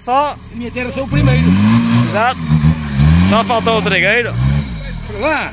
Só. Minha terra sou o primeiro. Exato. Só faltou o trigueiro. Para lá.